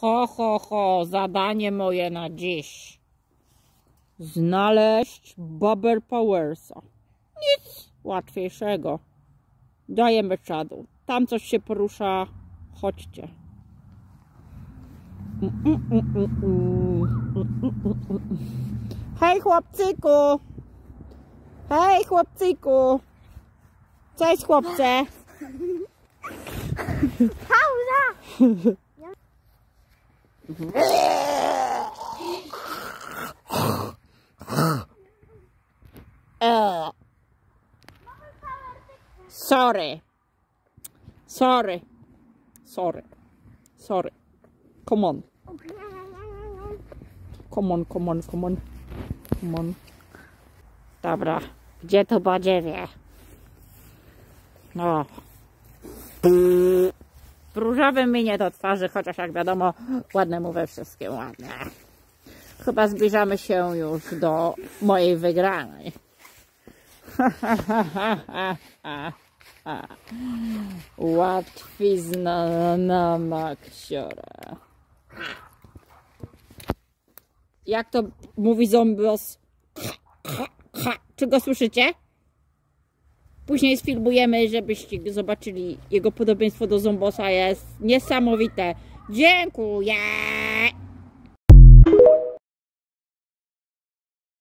Ho, ho, ho, zadanie moje na dziś. Znaleźć Bubber Powersa. Nic łatwiejszego. Dajemy czadu. Tam coś się porusza. Chodźcie. Hej chłopcyku! Hej chłopcyku! Cześć chłopcze! Pauza! Eee. Sorry. Sorry. Sorry. Sorry. Come on. Come on, come on, come on. Come on. Dobra. Gdzie to badziewie? O. Różowym minie do twarzy, chociaż jak wiadomo, ładne mu we wszystkim ładne. Chyba zbliżamy się już do mojej wygranej. Łatwizna na maksiora. Jak to mówi zombios? Czy go słyszycie? Później sfilmujemy, żebyście zobaczyli jego podobieństwo do zombosa jest niesamowite. Dziękuję!